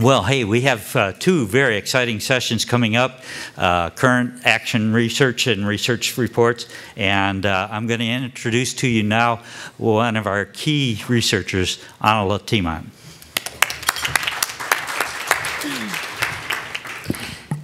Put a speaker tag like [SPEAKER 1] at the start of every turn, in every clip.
[SPEAKER 1] Well, hey, we have uh, two very exciting sessions coming up uh, current action research and research reports. And uh, I'm going to introduce to you now one of our key researchers, Anna Teemant.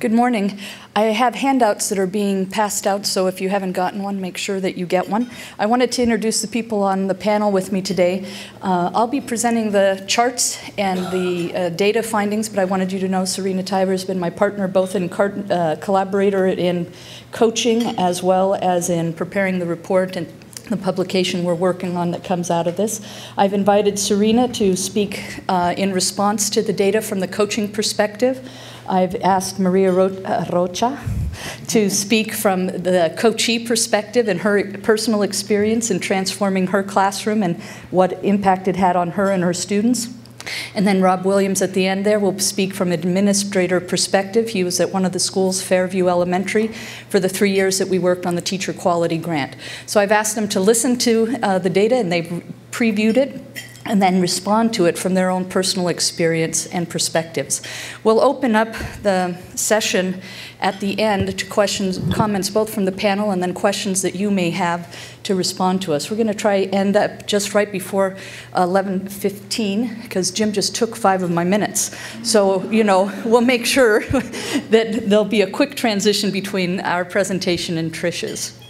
[SPEAKER 2] Good morning. I have handouts that are being passed out, so if you haven't gotten one, make sure that you get one. I wanted to introduce the people on the panel with me today. Uh, I'll be presenting the charts and the uh, data findings, but I wanted you to know Serena Tyra has been my partner both in uh, collaborator in coaching as well as in preparing the report and the publication we're working on that comes out of this. I've invited Serena to speak uh, in response to the data from the coaching perspective. I've asked Maria uh, Rocha to speak from the coachee perspective and her personal experience in transforming her classroom and what impact it had on her and her students. And then Rob Williams at the end there will speak from administrator perspective. He was at one of the schools, Fairview Elementary, for the three years that we worked on the teacher quality grant. So I've asked them to listen to uh, the data and they've previewed it and then respond to it from their own personal experience and perspectives. We'll open up the session at the end to questions, comments both from the panel and then questions that you may have to respond to us. We're going to try end up just right before 11:15 because Jim just took five of my minutes. So you know we'll make sure that there'll be a quick transition between our presentation and Trish's.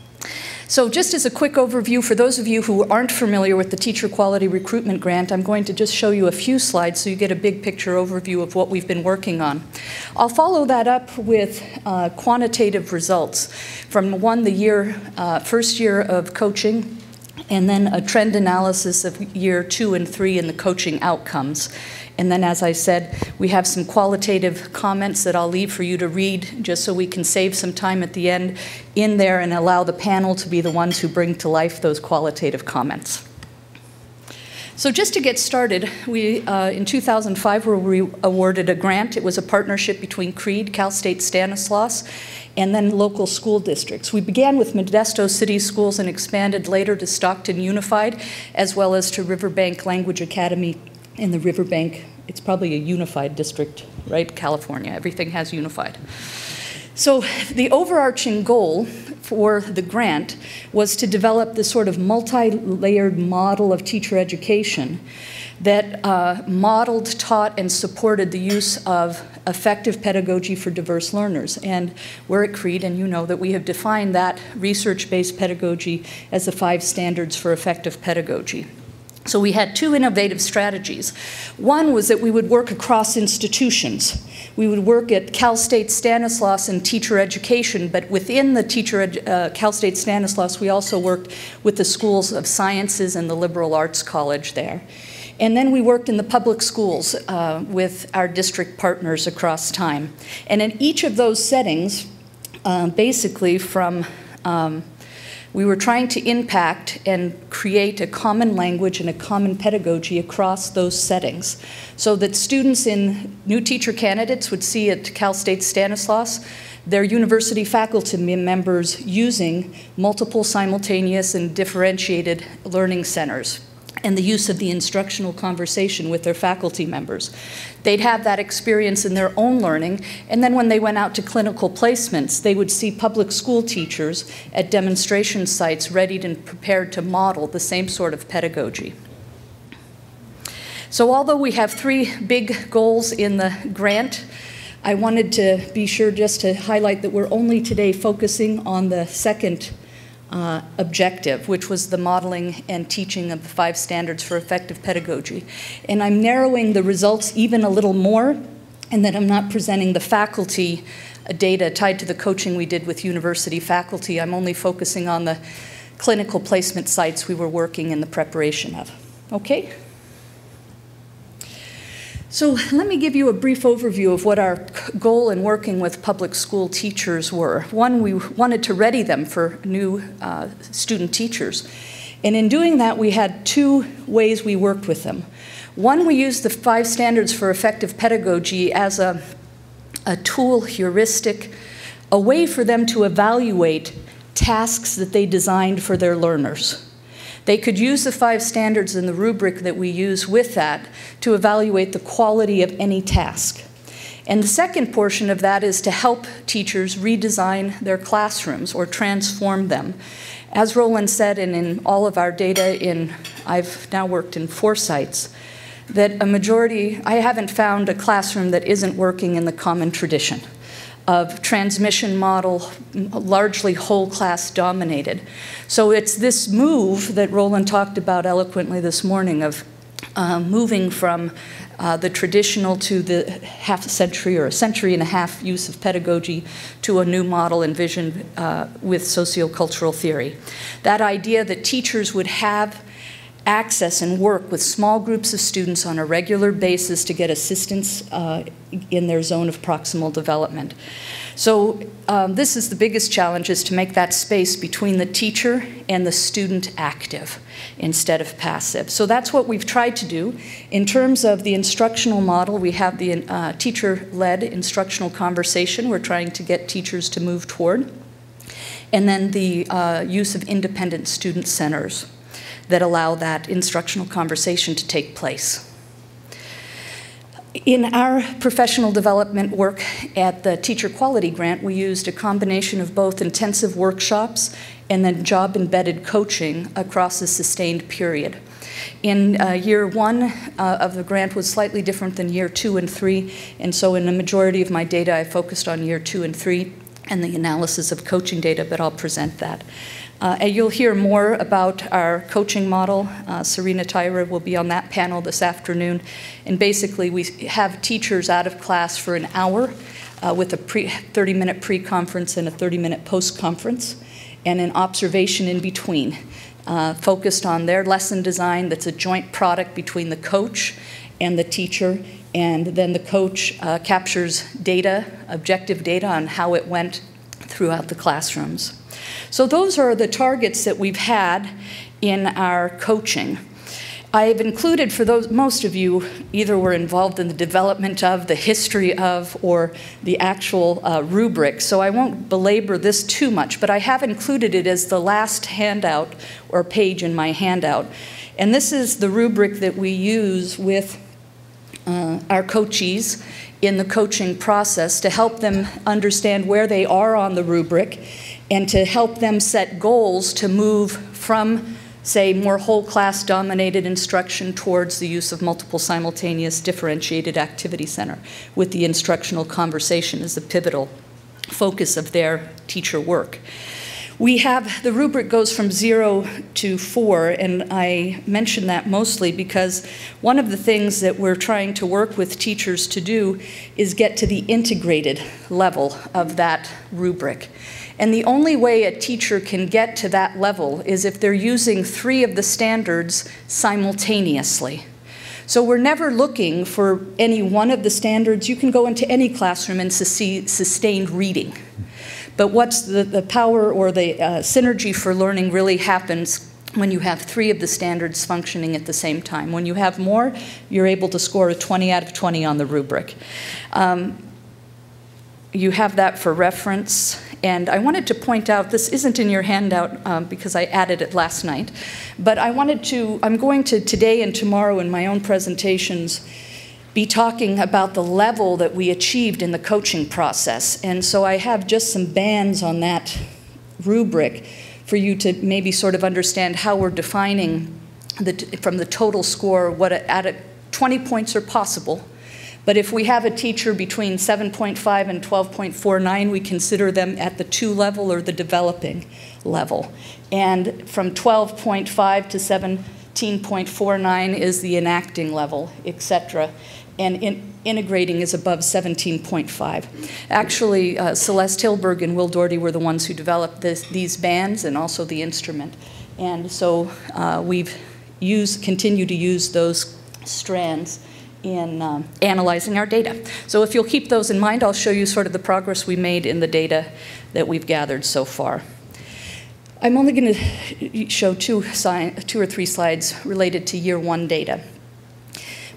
[SPEAKER 2] So just as a quick overview, for those of you who aren't familiar with the Teacher Quality Recruitment Grant, I'm going to just show you a few slides so you get a big picture overview of what we've been working on. I'll follow that up with uh, quantitative results from one, the year, uh, first year of coaching, and then a trend analysis of year two and three in the coaching outcomes. And then, as I said, we have some qualitative comments that I'll leave for you to read just so we can save some time at the end in there and allow the panel to be the ones who bring to life those qualitative comments. So just to get started, we, uh, in 2005, were awarded a grant. It was a partnership between CREDE, Cal State Stanislaus, and then local school districts. We began with Modesto City Schools and expanded later to Stockton Unified, as well as to Riverbank Language Academy in the Riverbank. It's probably a unified district, right? California, everything has unified. So the overarching goal for the grant was to develop this sort of multi-layered model of teacher education that uh, modeled, taught, and supported the use of effective pedagogy for diverse learners. And we're at CREDE, and you know that we have defined that research-based pedagogy as the five standards for effective pedagogy. So we had two innovative strategies. One was that we would work across institutions. We would work at Cal State Stanislaus in teacher education, but within the teacher uh, Cal State Stanislaus, we also worked with the schools of sciences and the liberal arts college there. And then we worked in the public schools uh, with our district partners across time. And in each of those settings, uh, basically from um, we were trying to impact and create a common language and a common pedagogy across those settings so that students in new teacher candidates would see at Cal State Stanislaus their university faculty members using multiple simultaneous and differentiated learning centers and the use of the instructional conversation with their faculty members. They'd have that experience in their own learning, and then when they went out to clinical placements, they would see public school teachers at demonstration sites readied and prepared to model the same sort of pedagogy. So although we have three big goals in the grant, I wanted to be sure just to highlight that we're only today focusing on the second uh, objective, which was the modeling and teaching of the five standards for effective pedagogy. And I'm narrowing the results even a little more, and that I'm not presenting the faculty uh, data tied to the coaching we did with university faculty. I'm only focusing on the clinical placement sites we were working in the preparation of. Okay? So let me give you a brief overview of what our goal in working with public school teachers were. One, we wanted to ready them for new uh, student teachers. And in doing that, we had two ways we worked with them. One, we used the five standards for effective pedagogy as a, a tool, heuristic, a way for them to evaluate tasks that they designed for their learners. They could use the five standards and the rubric that we use with that to evaluate the quality of any task. And the second portion of that is to help teachers redesign their classrooms or transform them. As Roland said, and in all of our data in, I've now worked in four sites, that a majority, I haven't found a classroom that isn't working in the common tradition of transmission model, largely whole class dominated. So it's this move that Roland talked about eloquently this morning of uh, moving from uh, the traditional to the half a century or a century and a half use of pedagogy to a new model envisioned uh, with sociocultural theory. That idea that teachers would have access and work with small groups of students on a regular basis to get assistance uh, in their zone of proximal development. So um, this is the biggest challenge is to make that space between the teacher and the student active instead of passive. So that's what we've tried to do. In terms of the instructional model, we have the uh, teacher-led instructional conversation we're trying to get teachers to move toward. And then the uh, use of independent student centers that allow that instructional conversation to take place. In our professional development work at the Teacher Quality Grant, we used a combination of both intensive workshops and then job embedded coaching across a sustained period. In uh, year one uh, of the grant was slightly different than year two and three, and so in the majority of my data, I focused on year two and three and the analysis of coaching data, but I'll present that. Uh, and you'll hear more about our coaching model. Uh, Serena Tyra will be on that panel this afternoon. And basically, we have teachers out of class for an hour uh, with a 30 minute pre conference and a 30 minute post conference, and an observation in between, uh, focused on their lesson design that's a joint product between the coach and the teacher. And then the coach uh, captures data, objective data on how it went throughout the classrooms. So those are the targets that we've had in our coaching. I've included for those most of you either were involved in the development of, the history of, or the actual uh, rubric. So I won't belabor this too much, but I have included it as the last handout or page in my handout. And this is the rubric that we use with uh, our coachees in the coaching process to help them understand where they are on the rubric and to help them set goals to move from, say, more whole class dominated instruction towards the use of multiple simultaneous differentiated activity center, with the instructional conversation as the pivotal focus of their teacher work. We have the rubric goes from zero to four, and I mention that mostly because one of the things that we're trying to work with teachers to do is get to the integrated level of that rubric. And the only way a teacher can get to that level is if they're using three of the standards simultaneously. So we're never looking for any one of the standards. You can go into any classroom and see sustained reading. But what's the, the power or the uh, synergy for learning really happens when you have three of the standards functioning at the same time. When you have more, you're able to score a 20 out of 20 on the rubric. Um, you have that for reference. And I wanted to point out, this isn't in your handout um, because I added it last night, but I wanted to, I'm going to today and tomorrow in my own presentations be talking about the level that we achieved in the coaching process. And so I have just some bands on that rubric for you to maybe sort of understand how we're defining the, from the total score what a, at a, 20 points are possible but if we have a teacher between 7.5 and 12.49, we consider them at the two level or the developing level. And from 12.5 to 17.49 is the enacting level, et cetera. And in, integrating is above 17.5. Actually, uh, Celeste Hilberg and Will Doherty were the ones who developed this, these bands and also the instrument. And so uh, we've used, continue to use those strands in um, analyzing our data. So if you'll keep those in mind, I'll show you sort of the progress we made in the data that we've gathered so far. I'm only going to show two, two or three slides related to year one data.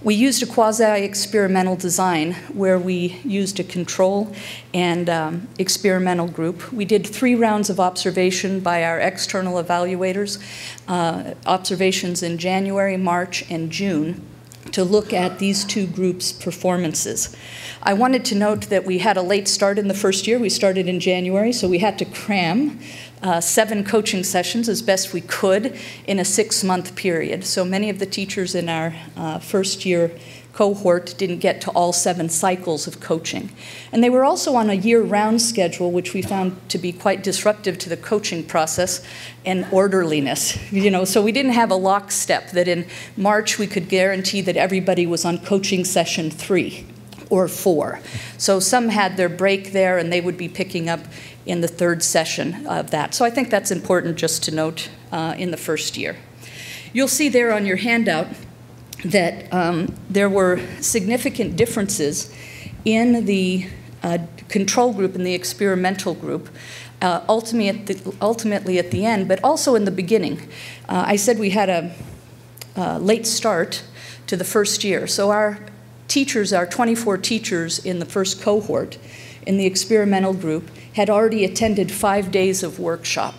[SPEAKER 2] We used a quasi-experimental design where we used a control and um, experimental group. We did three rounds of observation by our external evaluators, uh, observations in January, March, and June to look at these two groups' performances. I wanted to note that we had a late start in the first year. We started in January, so we had to cram uh, seven coaching sessions as best we could in a six month period. So many of the teachers in our uh, first year cohort didn't get to all seven cycles of coaching. And they were also on a year round schedule, which we found to be quite disruptive to the coaching process and orderliness. You know, so we didn't have a lockstep that in March we could guarantee that everybody was on coaching session three or four. So some had their break there and they would be picking up in the third session of that. So I think that's important just to note uh, in the first year. You'll see there on your handout that um, there were significant differences in the uh, control group and the experimental group, uh, ultimately, at the, ultimately, at the, end, but also in the beginning. Uh, I said we had a late start to the first year. So our teachers, our 24 teachers in the first cohort in the experimental group, had already attended five days of workshop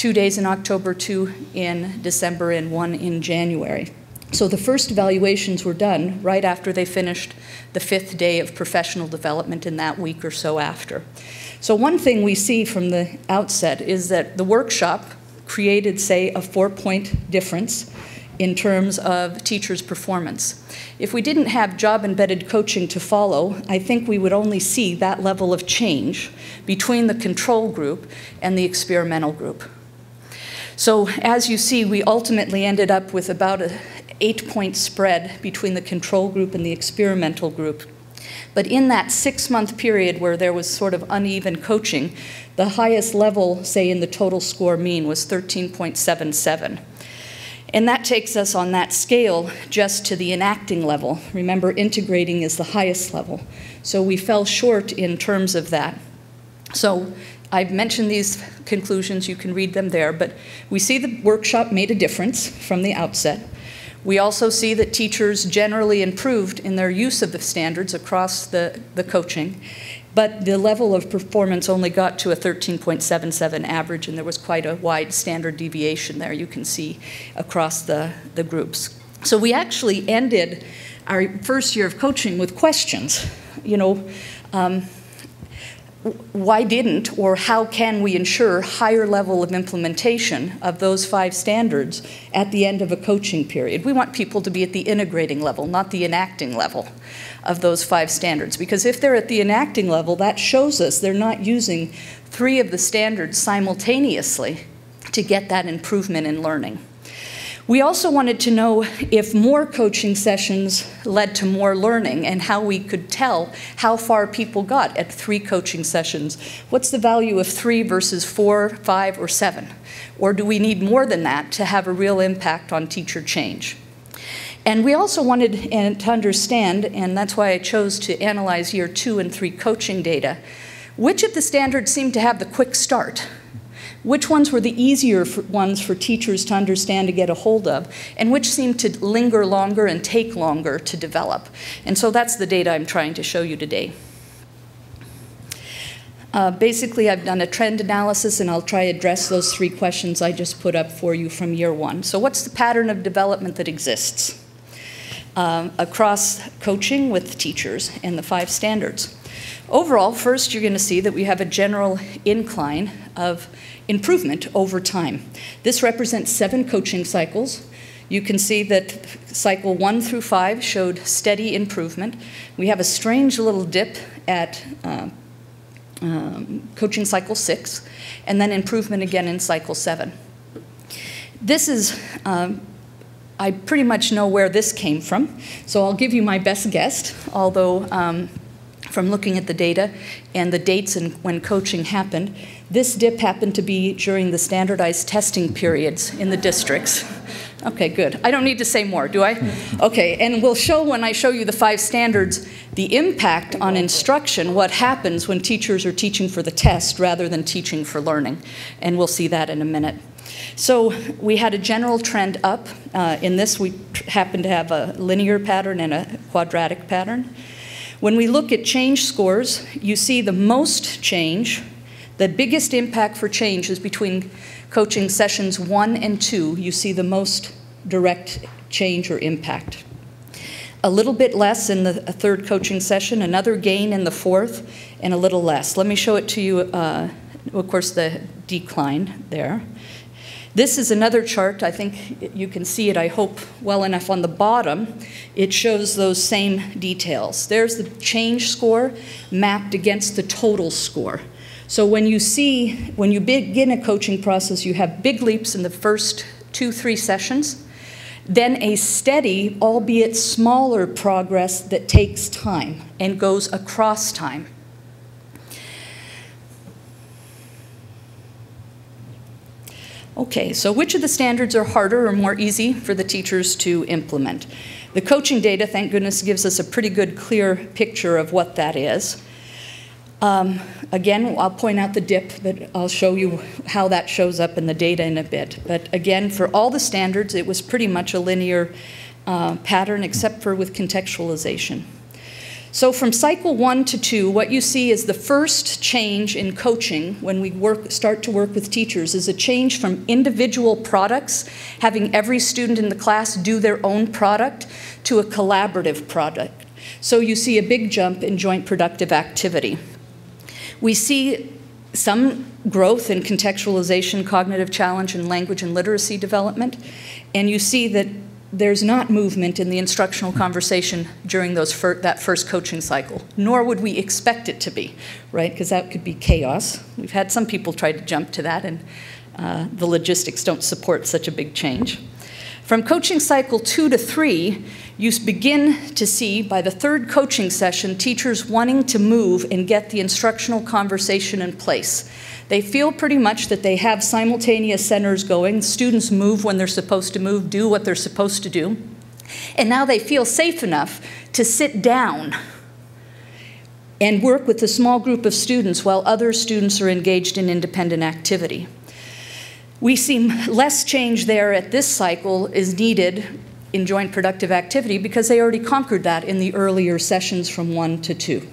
[SPEAKER 2] two days in October, two in December, and one in January. So the first evaluations were done right after they finished the fifth day of professional development in that week or so after. So one thing we see from the outset is that the workshop created, say, a four-point difference in terms of teachers' performance. If we didn't have job embedded coaching to follow, I think we would only see that level of change between the control group and the experimental group. So as you see, we ultimately ended up with about an eight point spread between the control group and the experimental group. But in that six month period where there was sort of uneven coaching, the highest level, say in the total score mean, was 13.77. And that takes us on that scale just to the enacting level. Remember, integrating is the highest level. So we fell short in terms of that. So I've mentioned these conclusions, you can read them there, but we see the workshop made a difference from the outset. We also see that teachers generally improved in their use of the standards across the, the coaching. But the level of performance only got to a 13.77 average, and there was quite a wide standard deviation there you can see across the, the groups. So we actually ended our first year of coaching with questions. You know, um, why didn't or how can we ensure higher level of implementation of those five standards at the end of a coaching period? We want people to be at the integrating level, not the enacting level of those five standards. Because if they're at the enacting level, that shows us they're not using three of the standards simultaneously to get that improvement in learning. We also wanted to know if more coaching sessions led to more learning and how we could tell how far people got at three coaching sessions. What's the value of three versus four, five, or seven? Or do we need more than that to have a real impact on teacher change? And we also wanted to understand, and that's why I chose to analyze year two and three coaching data, which of the standards seemed to have the quick start? Which ones were the easier for ones for teachers to understand to get a hold of, and which seemed to linger longer and take longer to develop. And so that's the data I'm trying to show you today. Uh, basically, I've done a trend analysis and I'll try to address those three questions I just put up for you from year one. So what's the pattern of development that exists um, across coaching with teachers and the five standards? Overall, first you're going to see that we have a general incline of improvement over time. This represents seven coaching cycles. You can see that cycle one through five showed steady improvement. We have a strange little dip at uh, um, coaching cycle six, and then improvement again in cycle seven. This is, um, I pretty much know where this came from, so I'll give you my best guess, although um, from looking at the data and the dates and when coaching happened. This dip happened to be during the standardized testing periods in the districts. Okay, good. I don't need to say more, do I? Okay, and we'll show when I show you the five standards the impact on instruction, what happens when teachers are teaching for the test rather than teaching for learning. And we'll see that in a minute. So we had a general trend up. Uh, in this, we happen to have a linear pattern and a quadratic pattern. When we look at change scores, you see the most change, the biggest impact for change is between coaching sessions one and two. You see the most direct change or impact. A little bit less in the third coaching session, another gain in the fourth, and a little less. Let me show it to you, uh, of course, the decline there. This is another chart. I think you can see it, I hope, well enough on the bottom. It shows those same details. There's the change score mapped against the total score. So when you see, when you begin a coaching process, you have big leaps in the first two, three sessions, then a steady, albeit smaller progress that takes time and goes across time. Okay, so which of the standards are harder or more easy for the teachers to implement? The coaching data, thank goodness, gives us a pretty good, clear picture of what that is. Um, again, I'll point out the dip, but I'll show you how that shows up in the data in a bit. But again, for all the standards, it was pretty much a linear uh, pattern, except for with contextualization. So from cycle one to two, what you see is the first change in coaching when we work, start to work with teachers is a change from individual products, having every student in the class do their own product, to a collaborative product. So you see a big jump in joint productive activity. We see some growth in contextualization, cognitive challenge, and language and literacy development, and you see that there's not movement in the instructional conversation during those fir that first coaching cycle, nor would we expect it to be, right? Because that could be chaos. We've had some people try to jump to that, and uh, the logistics don't support such a big change. From coaching cycle two to three, you begin to see by the third coaching session teachers wanting to move and get the instructional conversation in place. They feel pretty much that they have simultaneous centers going. Students move when they're supposed to move, do what they're supposed to do. And now they feel safe enough to sit down and work with a small group of students while other students are engaged in independent activity. We see less change there at this cycle is needed in joint productive activity because they already conquered that in the earlier sessions from one to two.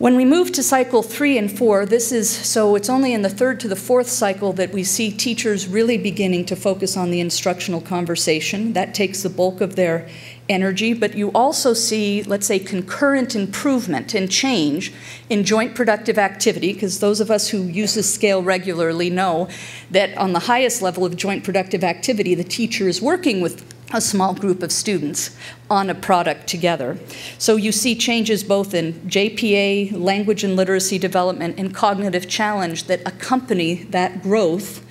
[SPEAKER 2] When we move to cycle three and four, this is so it's only in the third to the fourth cycle that we see teachers really beginning to focus on the instructional conversation. That takes the bulk of their energy, but you also see, let's say, concurrent improvement and change in joint productive activity, because those of us who use this scale regularly know that on the highest level of joint productive activity, the teacher is working with a small group of students on a product together. So you see changes both in JPA, language and literacy development, and cognitive challenge that accompany that growth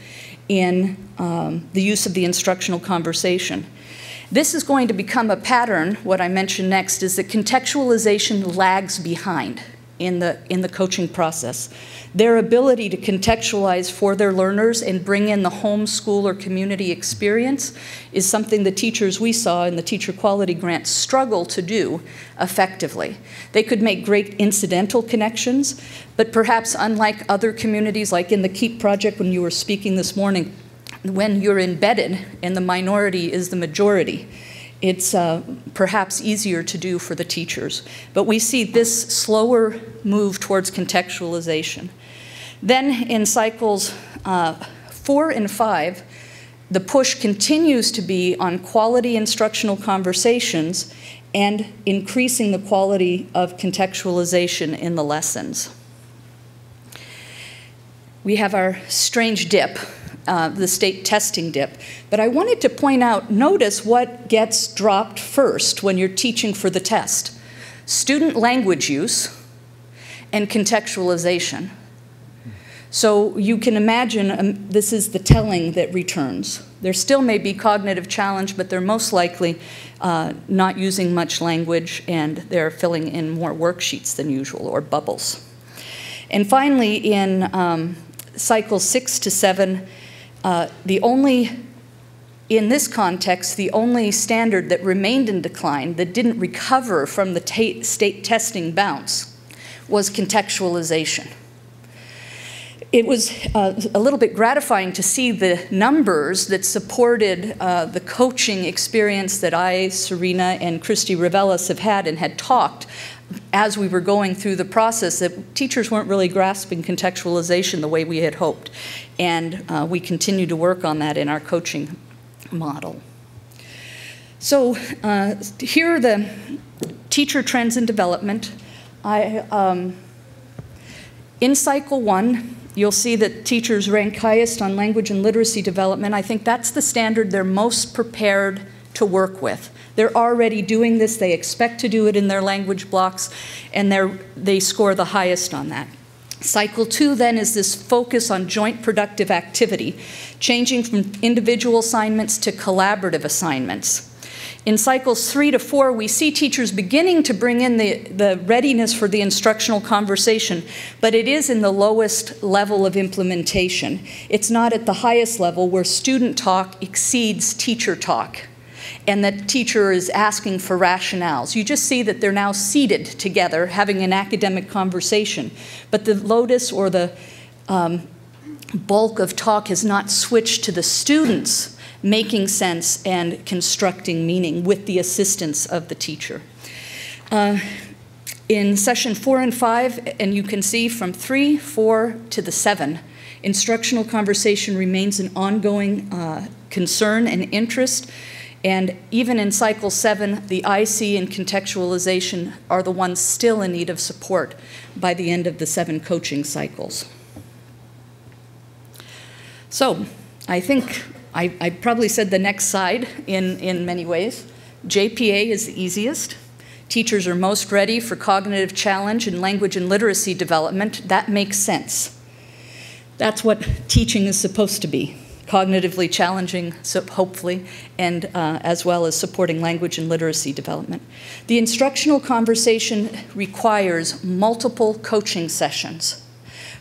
[SPEAKER 2] in um, the use of the instructional conversation. This is going to become a pattern. What I mention next is that contextualization lags behind in the, in the coaching process. Their ability to contextualize for their learners and bring in the home, school, or community experience is something the teachers we saw in the teacher quality grant struggle to do effectively. They could make great incidental connections, but perhaps unlike other communities, like in the KEEP project when you were speaking this morning, when you're embedded and the minority is the majority, it's uh, perhaps easier to do for the teachers. But we see this slower move towards contextualization. Then in cycles uh, four and five, the push continues to be on quality instructional conversations and increasing the quality of contextualization in the lessons. We have our strange dip, uh, the state testing dip. But I wanted to point out notice what gets dropped first when you're teaching for the test student language use and contextualization. So you can imagine um, this is the telling that returns. There still may be cognitive challenge, but they're most likely uh, not using much language and they're filling in more worksheets than usual or bubbles. And finally, in um, cycle six to seven, uh, the only, in this context, the only standard that remained in decline that didn't recover from the state testing bounce was contextualization. It was uh, a little bit gratifying to see the numbers that supported uh, the coaching experience that I, Serena, and Christy Revelis have had and had talked as we were going through the process that teachers weren't really grasping contextualization the way we had hoped. And uh, we continue to work on that in our coaching model. So uh, here are the teacher trends in development. I, um, in cycle one, you'll see that teachers rank highest on language and literacy development. I think that's the standard they're most prepared to work with. They're already doing this, they expect to do it in their language blocks, and they score the highest on that. Cycle two then is this focus on joint productive activity, changing from individual assignments to collaborative assignments. In cycles three to four, we see teachers beginning to bring in the, the readiness for the instructional conversation, but it is in the lowest level of implementation. It's not at the highest level where student talk exceeds teacher talk and the teacher is asking for rationales. You just see that they're now seated together having an academic conversation. But the lotus or the um, bulk of talk has not switched to the students making sense and constructing meaning with the assistance of the teacher. Uh, in session four and five, and you can see from three, four to the seven, instructional conversation remains an ongoing uh, concern and interest. And even in cycle seven, the IC and contextualization are the ones still in need of support by the end of the seven coaching cycles. So I think I, I probably said the next side in, in many ways. JPA is the easiest. Teachers are most ready for cognitive challenge and language and literacy development. That makes sense. That's what teaching is supposed to be cognitively challenging, so hopefully, and uh, as well as supporting language and literacy development. The instructional conversation requires multiple coaching sessions.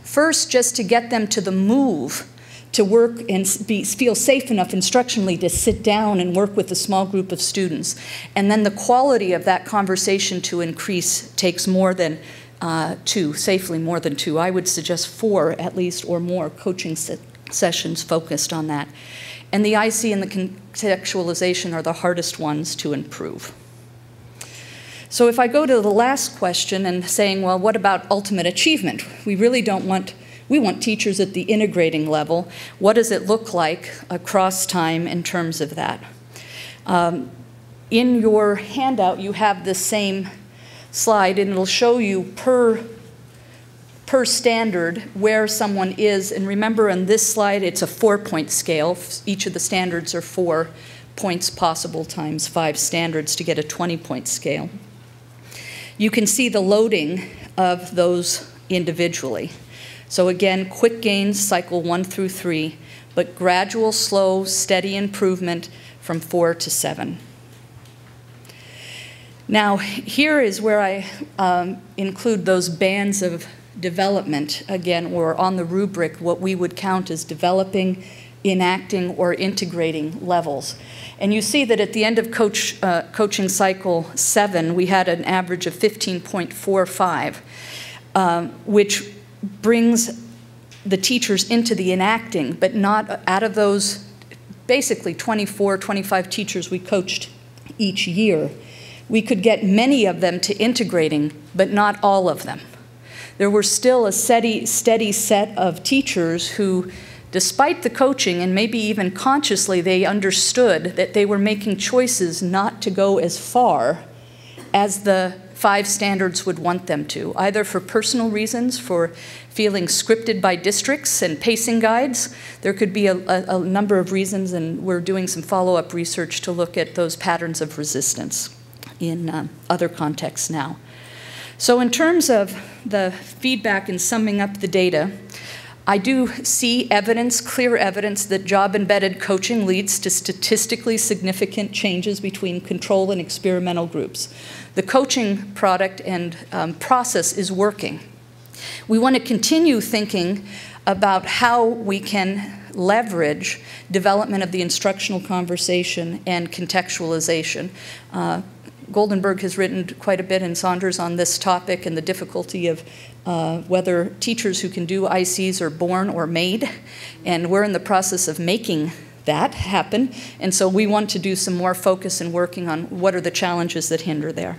[SPEAKER 2] First, just to get them to the move to work and be, feel safe enough instructionally to sit down and work with a small group of students. And then the quality of that conversation to increase takes more than uh, two, safely more than two. I would suggest four at least or more coaching se sessions focused on that. And the IC and the contextualization are the hardest ones to improve. So if I go to the last question and saying, well, what about ultimate achievement? We really don't want, we want teachers at the integrating level. What does it look like across time in terms of that? Um, in your handout, you have the same slide, and it'll show you per per standard where someone is. And remember on this slide, it's a four-point scale. Each of the standards are four points possible times five standards to get a 20-point scale. You can see the loading of those individually. So again, quick gains, cycle one through three, but gradual, slow, steady improvement from four to seven. Now, here is where I um, include those bands of development, again, or on the rubric, what we would count as developing, enacting, or integrating levels. And you see that at the end of coach, uh, coaching cycle seven, we had an average of 15.45, um, which brings the teachers into the enacting, but not out of those basically 24, 25 teachers we coached each year. We could get many of them to integrating, but not all of them there were still a steady, steady set of teachers who, despite the coaching and maybe even consciously, they understood that they were making choices not to go as far as the five standards would want them to, either for personal reasons, for feeling scripted by districts and pacing guides. There could be a, a, a number of reasons, and we're doing some follow up research to look at those patterns of resistance in uh, other contexts now. So in terms of the feedback and summing up the data, I do see evidence, clear evidence, that job-embedded coaching leads to statistically significant changes between control and experimental groups. The coaching product and um, process is working. We want to continue thinking about how we can leverage development of the instructional conversation and contextualization. Uh, Goldenberg has written quite a bit and Saunders on this topic and the difficulty of uh, whether teachers who can do ICs are born or made. And we're in the process of making that happen. And so we want to do some more focus in working on what are the challenges that hinder there.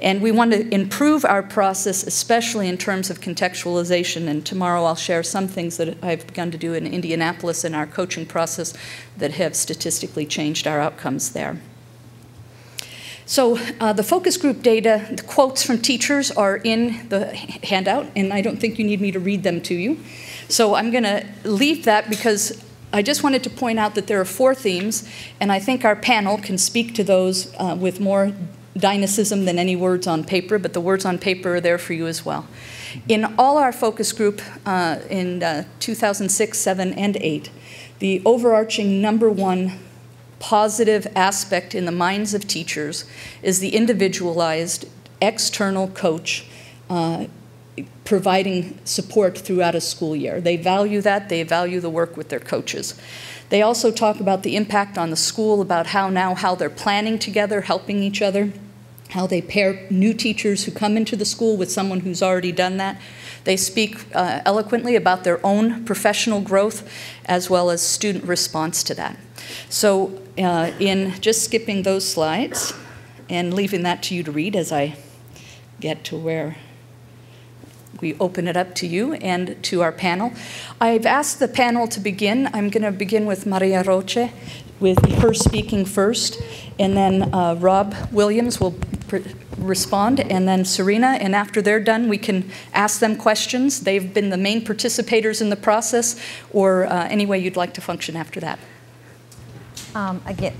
[SPEAKER 2] And we want to improve our process, especially in terms of contextualization. And tomorrow I'll share some things that I've begun to do in Indianapolis in our coaching process that have statistically changed our outcomes there. So uh, the focus group data, the quotes from teachers are in the handout, and I don't think you need me to read them to you. So I'm going to leave that because I just wanted to point out that there are four themes, and I think our panel can speak to those uh, with more dynamism than any words on paper, but the words on paper are there for you as well. In all our focus group uh, in uh, 2006, 7, and 8, the overarching number one positive aspect in the minds of teachers is the individualized external coach uh, providing support throughout a school year. They value that, they value the work with their coaches. They also talk about the impact on the school, about how now how they're planning together, helping each other, how they pair new teachers who come into the school with someone who's already done that. They speak uh, eloquently about their own professional growth as well as student response to that. So uh, in just skipping those slides and leaving that to you to read as I get to where we open it up to you and to our panel. I've asked the panel to begin. I'm going to begin with Maria Rocha, with her speaking first, and then uh, Rob Williams will respond, and then Serena. And after they're done, we can ask them questions. They've been the main participators in the process, or uh, any way you'd like to function after that.
[SPEAKER 3] Um, again,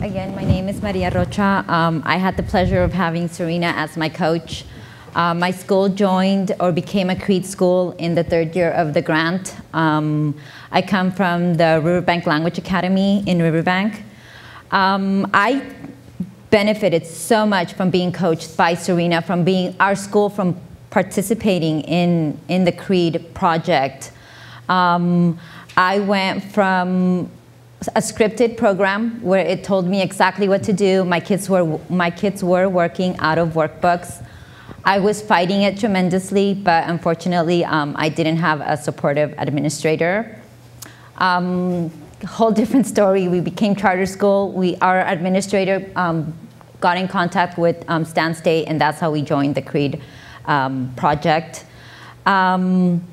[SPEAKER 3] again, my name is Maria Rocha. Um, I had the pleasure of having Serena as my coach. Uh, my school joined or became a CREDE school in the third year of the grant. Um, I come from the Riverbank Language Academy in Riverbank. Um, I benefited so much from being coached by Serena, from being our school, from participating in, in the CREDE project. Um, I went from a scripted program where it told me exactly what to do. My kids were, my kids were working out of workbooks. I was fighting it tremendously, but unfortunately, um, I didn't have a supportive administrator. Um, whole different story. We became charter school. We, our administrator um, got in contact with um, Stan State, and that's how we joined the CREDE um, project. Um,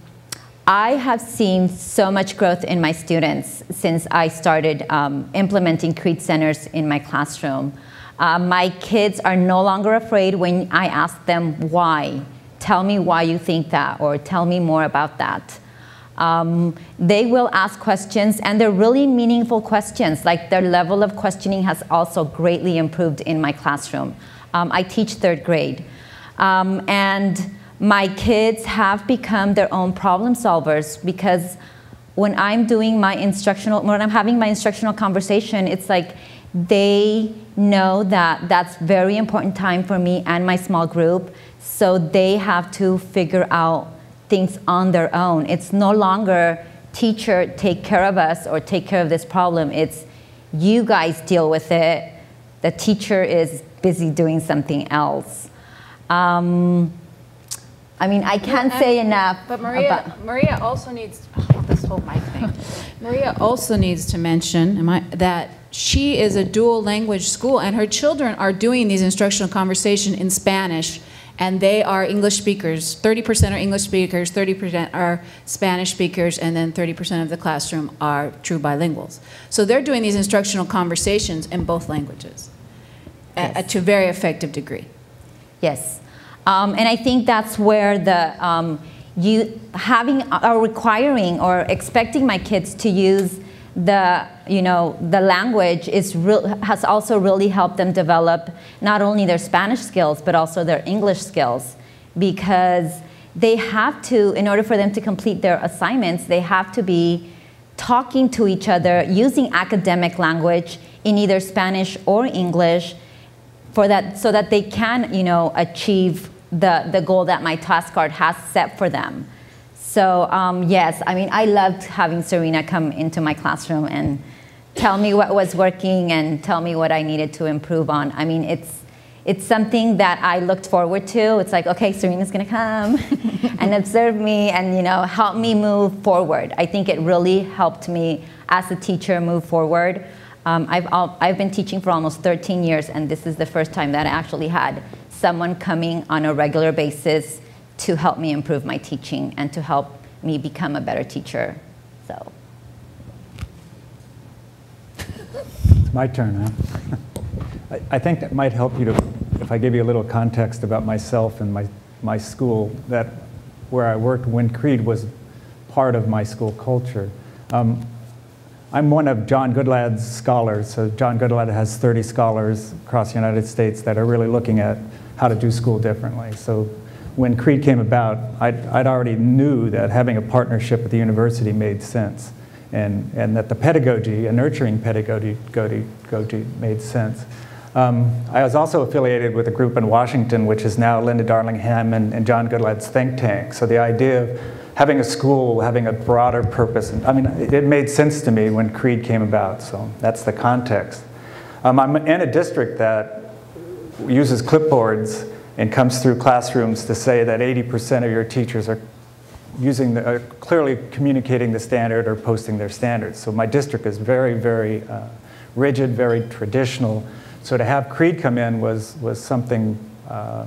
[SPEAKER 3] I have seen so much growth in my students since I started um, implementing CREDE centers in my classroom. Uh, my kids are no longer afraid when I ask them why. Tell me why you think that, or tell me more about that. Um, they will ask questions, and they're really meaningful questions. Like their level of questioning has also greatly improved in my classroom. Um, I teach third grade. Um, and my kids have become their own problem solvers because when I'm doing my instructional, when I'm having my instructional conversation, it's like they know that that's very important time for me and my small group, so they have to figure out things on their own. It's no longer teacher take care of us or take care of this problem. It's you guys deal with it. The teacher is busy doing something else. Um, I mean, I can't well, say enough.
[SPEAKER 4] But Maria, Maria also needs oh, this whole mic thing. Maria also needs to mention I, that she is a dual language school, and her children are doing these instructional conversation in Spanish, and they are English speakers. 30% are English speakers, 30% are Spanish speakers, and then 30% of the classroom are true bilinguals. So they're doing these instructional conversations in both languages yes. to a very effective degree.
[SPEAKER 3] Yes. Um, and I think that's where the um, you having or requiring or expecting my kids to use the you know the language is has also really helped them develop not only their Spanish skills but also their English skills because they have to in order for them to complete their assignments they have to be talking to each other using academic language in either Spanish or English for that so that they can you know achieve the, the goal that my task card has set for them. So um, yes, I mean, I loved having Serena come into my classroom and tell me what was working and tell me what I needed to improve on. I mean, it's, it's something that I looked forward to. It's like, okay, Serena's gonna come and observe me and you know help me move forward. I think it really helped me as a teacher move forward. Um, I've, al- I've been teaching for almost 13 years, and this is the first time that I actually had someone coming on a regular basis to help me improve my teaching and to help me become a better teacher. So,
[SPEAKER 5] It's my turn, huh? I- think that might help you to, if I give you a little context about myself and my, my school, that where I worked when CREDE was part of my school culture. Um, I'm one of John Goodlad's scholars. So John Goodlad has 30 scholars across the United States that are really looking at how to do school differently. So when CREDE came about, I'd, I'd already knew that having a partnership with the university made sense and, and that the pedagogy, a nurturing pedagogy, pedagogy made sense. Um, I was also affiliated with a group in Washington, which is now Linda Darling-Hammond and, and John Goodlad's think tank. So the idea of having a school, having a broader purpose, and, I mean, it, it made sense to me when CREDE came about. So that's the context. Um, I'm in a district that uses clipboards and comes through classrooms to say that 80% of your teachers are using the, are clearly communicating the standard or posting their standards. So my district is very, very uh, rigid, very traditional. So to have CREDE come in was, was something uh,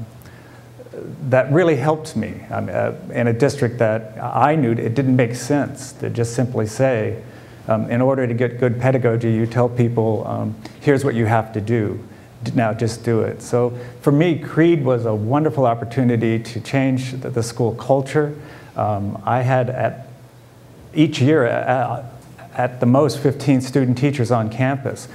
[SPEAKER 5] that really helped me. Uh, in a district that I knew it didn't make sense to just simply say, um, in order to get good pedagogy, you tell people, um, here's what you have to do. Now just do it. So for me, CREDE was a wonderful opportunity to change the, the school culture. Um, I had at each year uh, at the most 15 student teachers on campus,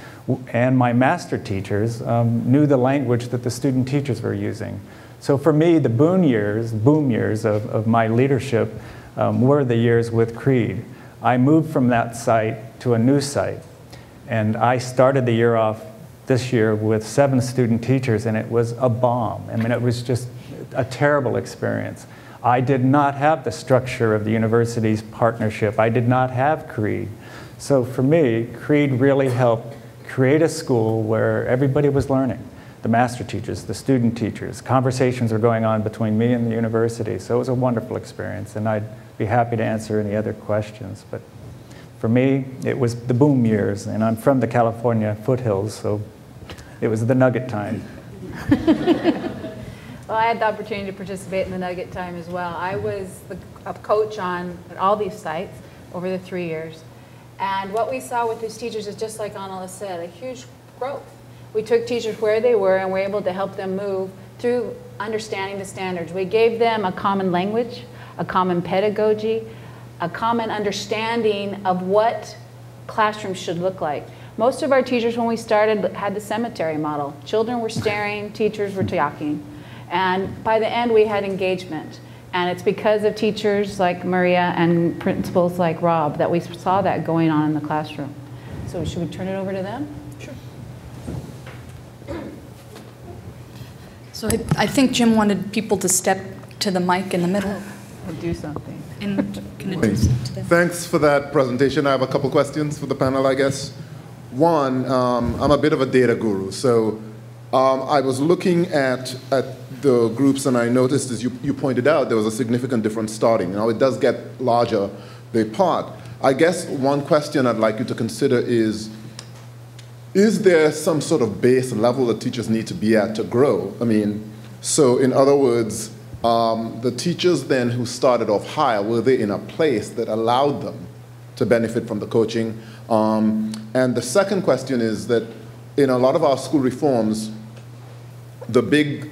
[SPEAKER 5] and my master teachers um, knew the language that the student teachers were using. So for me, the boom years, boom years of, of my leadership um, were the years with CREDE. I moved from that site to a new site, and I started the year off this year with seven student teachers, and it was a bomb. I mean, it was just a terrible experience. I did not have the structure of the university's partnership. I did not have CREDE. So for me, CREDE really helped create a school where everybody was learning. The master teachers, the student teachers, conversations were going on between me and the university. So it was a wonderful experience, and I'd be happy to answer any other questions. But for me, it was the boom years, and I'm from the California foothills, so it was the nugget time.
[SPEAKER 4] Well, I had the opportunity to participate in the Nugget time as well. I was the, a coach on all these sites over the three years. And what we saw with these teachers is just like Annela said, a huge growth. We took teachers where they were and were able to help them move through understanding the standards. We gave them a common language, a common pedagogy, a common understanding of what classrooms should look like. Most of our teachers, when we started, had the cemetery model. Children were staring, teachers were talking. And by the end, we had engagement. And it's because of teachers like Maria and principals like Rob that we saw that going on in the classroom. So should we turn it over to them? Sure.
[SPEAKER 2] So I, I think Jim wanted people to step to the mic in the middle
[SPEAKER 4] We'll do something.
[SPEAKER 2] and kind of do to them.
[SPEAKER 6] Thanks for that presentation. I have a couple questions for the panel, I guess. One, um, I'm a bit of a data guru, so um, I was looking at, at the groups and I noticed, as you, you pointed out, there was a significant difference starting. Now, it does get larger, they part. I guess one question I'd like you to consider is, is there some sort of base level that teachers need to be at to grow? I mean, so in other words, um, the teachers then who started off higher, were they in a place that allowed them to benefit from the coaching? Um, and the second question is that in a lot of our school reforms, the big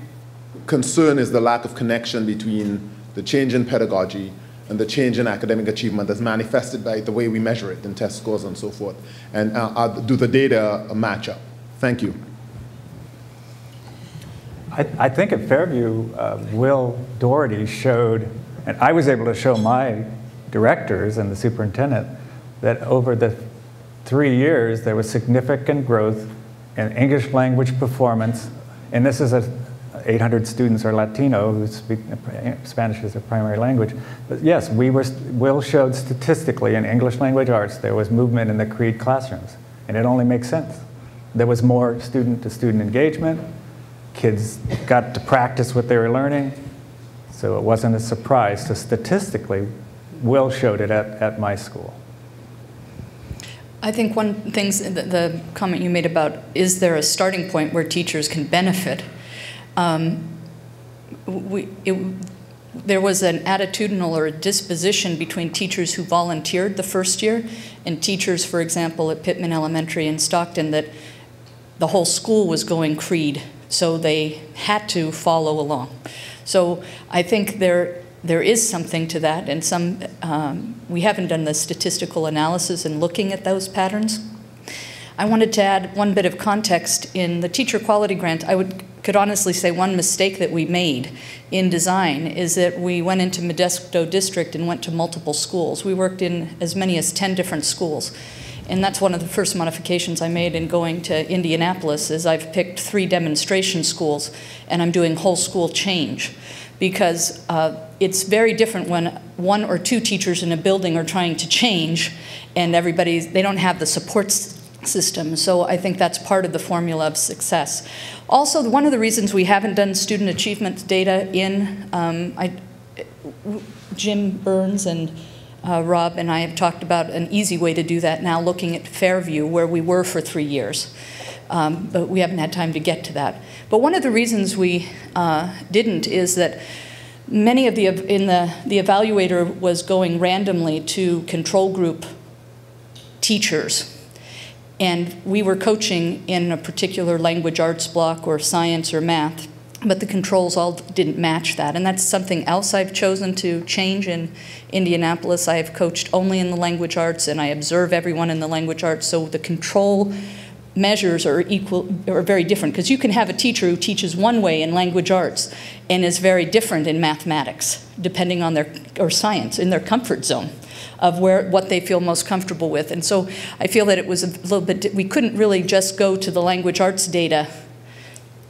[SPEAKER 6] concern is the lack of connection between the change in pedagogy and the change in academic achievement as manifested by the way we measure it in test scores and so forth. And uh, uh, do the data match up? Thank you.
[SPEAKER 5] I, I think at Fairview, uh, Will Doherty showed, and I was able to show my directors and the superintendent that over the three years there was significant growth in English language performance, and this is a 800 students are Latino who speak Spanish as their primary language. But yes, we were, Will showed statistically in English language arts there was movement in the CREDE classrooms, and it only makes sense. There was more student-to-student engagement, Kids got to practice what they were learning, so it wasn't a surprise. So statistically, Will showed it at, at my school.
[SPEAKER 2] I think one thing, the, the comment you made about is there a starting point where teachers can benefit? Um, we, it, there was an attitudinal or a disposition between teachers who volunteered the first year and teachers, for example, at Pittman Elementary in Stockton, that the whole school was going CREDE, so they had to follow along. So I think there, there is something to that, and some, um, we haven't done the statistical analysis in looking at those patterns. I wanted to add one bit of context in the teacher quality grant. I would could honestly say one mistake that we made in design is that we went into Modesto District and went to multiple schools. We worked in as many as 10 different schools. And that's one of the first modifications I made in going to Indianapolis is I've picked three demonstration schools and I'm doing whole school change because uh, it's very different when one or two teachers in a building are trying to change and everybody, they don't have the supports system. So I think that's part of the formula of success. Also, one of the reasons we haven't done student achievement data in, um, I, Jim Burns and uh, Rob and I have talked about an easy way to do that now, looking at Fairview, where we were for three years. Um, but we haven't had time to get to that. But one of the reasons we uh, didn't is that many of the, in the, the evaluator was going randomly to control group teachers and we were coaching in a particular language arts block or science or math, but the controls all didn't match that. And that's something else I've chosen to change in Indianapolis. I have coached only in the language arts and I observe everyone in the language arts, so the control measures are equal or very different because you can have a teacher who teaches one way in language arts and is very different in mathematics depending on their or science in their comfort zone of where what they feel most comfortable with. And so I feel that it was a little bit, we couldn't really just go to the language arts data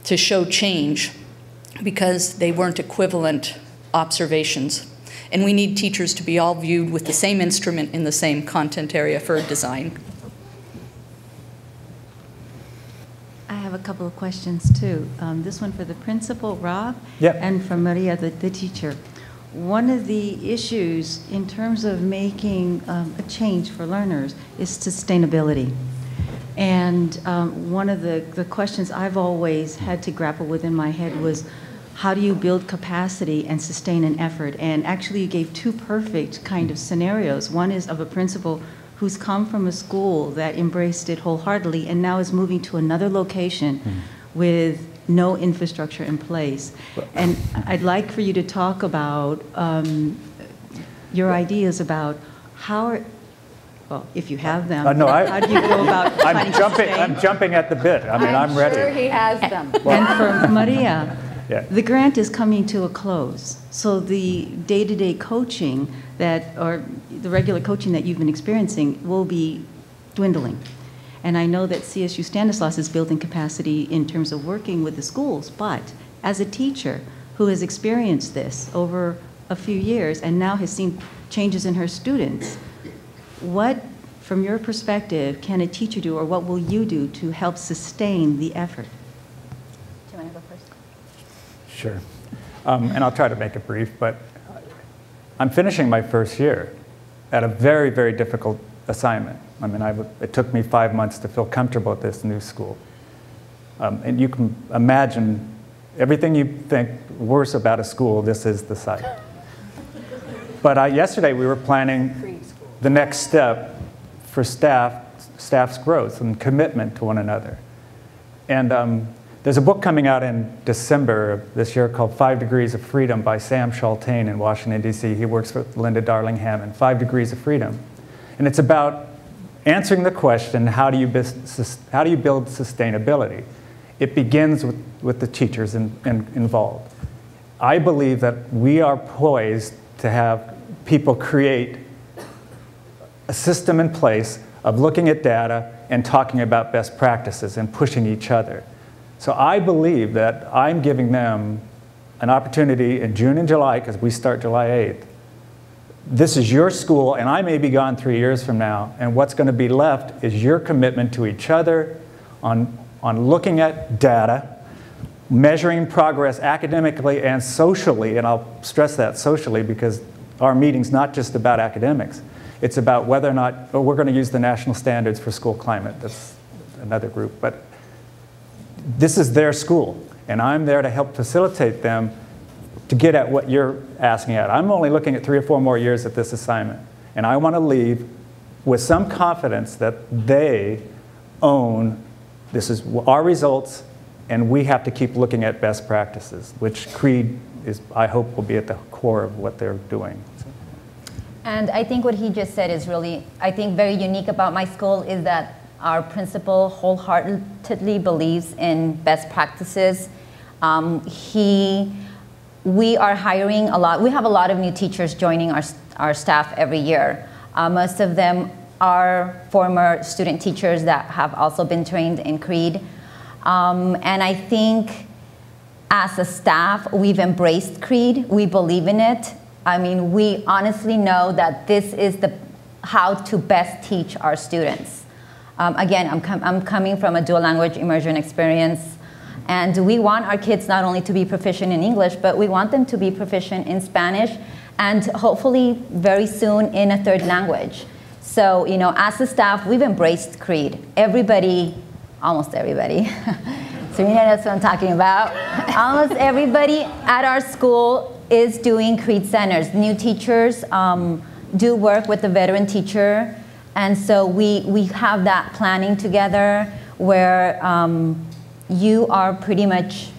[SPEAKER 2] to show change because they weren't equivalent observations. And we need teachers to be all viewed with the same instrument in the same content area for design.
[SPEAKER 7] Have a couple of questions too. Um, this one for the principal, Rob,
[SPEAKER 5] yep.
[SPEAKER 7] and for Maria, the, the teacher one of the issues in terms of making um, a change for learners is sustainability. And um, one of the, the questions I've always had to grapple with in my head was how do you build capacity and sustain an effort? And actually, you gave two perfect kind of scenarios. One is of a principal who's come from a school that embraced it wholeheartedly and now is moving to another location mm. with no infrastructure in place. And I'd like for you to talk about um, your ideas about how, are, well, if you have them,
[SPEAKER 5] uh, no, I,
[SPEAKER 7] how do you go about
[SPEAKER 5] I'm jumping, I'm jumping at the bit. I mean, I'm,
[SPEAKER 4] I'm
[SPEAKER 5] ready.
[SPEAKER 4] sure he has them.
[SPEAKER 7] and for Maria,
[SPEAKER 5] yeah.
[SPEAKER 7] the grant is coming to a close. So the day-to-day -day coaching that, or the regular coaching that you've been experiencing will be dwindling. And I know that CSU Stanislaus is building capacity in terms of working with the schools, but as a teacher who has experienced this over a few years and now has seen changes in her students, what, from your perspective, can a teacher do or what will you do to help sustain the effort?
[SPEAKER 3] Do you want to go first?
[SPEAKER 5] Sure. Um, and I'll try to make it brief, but I'm finishing my first year at a very, very difficult assignment. I mean, I, it took me five months to feel comfortable at this new school. Um, and you can imagine everything you think worse about a school, this is the site. but uh, yesterday we were planning the next step for staff, staff's growth and commitment to one another. And um, there's a book coming out in December of this year called Five Degrees of Freedom by Sam Chaltain in Washington, D.C. He works with Linda Darling Hammond, Five Degrees of Freedom. And it's about answering the question, how do you, how do you build sustainability? It begins with, with the teachers in, in, involved. I believe that we are poised to have people create a system in place of looking at data and talking about best practices and pushing each other. So I believe that I'm giving them an opportunity in June and July, because we start July 8th, this is your school, and I may be gone three years from now, and what's going to be left is your commitment to each other on, on looking at data, measuring progress academically and socially, and I'll stress that socially because our meeting's not just about academics. It's about whether or not, oh, we're going to use the national standards for school climate. That's another group. But this is their school, and I'm there to help facilitate them to get at what you're asking at. I'm only looking at three or four more years at this assignment, and I want to leave with some confidence that they own this is our results, and we have to keep looking at best practices, which CREDE is, I hope, will be at the core of what they're doing.
[SPEAKER 3] And I think what he just said is really, I think, very unique about my school is that our principal wholeheartedly believes in best practices. Um, he, we are hiring a lot, we have a lot of new teachers joining our, our staff every year. Uh, most of them are former student teachers that have also been trained in CREDE. Um, and I think as a staff, we've embraced CREDE. We believe in it. I mean, we honestly know that this is the how to best teach our students. Um, again, I'm, com I'm coming from a dual language immersion experience, and we want our kids not only to be proficient in English, but we want them to be proficient in Spanish, and hopefully very soon in a third language. So, you know, as a staff, we've embraced CREDE. Everybody, almost everybody, Serena knows what I'm talking about. almost everybody at our school is doing CREDE centers. New teachers um, do work with the veteran teacher, and so we, we have that planning together where um, you are pretty much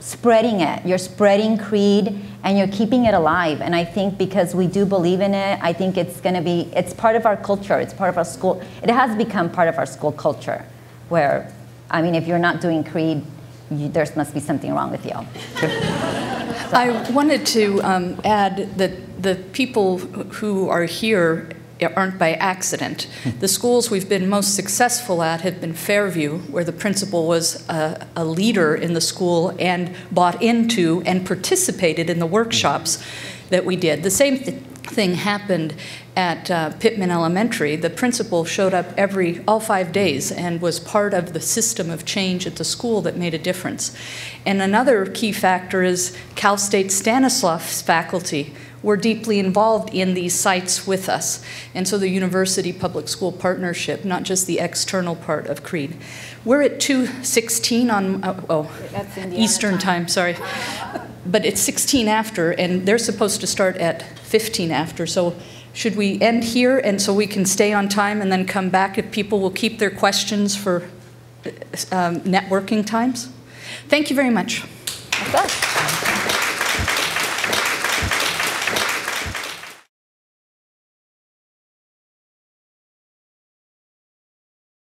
[SPEAKER 3] spreading it. You're spreading CREDE and you're keeping it alive. And I think because we do believe in it, I think it's going to be, it's part of our culture. It's part of our school. It has become part of our school culture where, I mean, if you're not doing CREDE, you, there must be something wrong with you.
[SPEAKER 2] I wanted to um, add that the people who are here aren't by accident. The schools we've been most successful at have been Fairview, where the principal was a, a, leader in the school and bought into and participated in the workshops that we did. The same th thing happened at uh, Pittman Elementary. The principal showed up every all five days and was part of the system of change at the school that made a difference. And another key factor is Cal State Stanislaus faculty were deeply involved in these sites with us. And so the university public school partnership, not just the external part of CREDE. We're at 216 on, uh, oh, Eastern time. time, sorry. But it's 16 after, and they're supposed to start at 15 after. So should we end here and so we can stay on time and then come back if people will keep their questions for um, networking times? Thank you very much.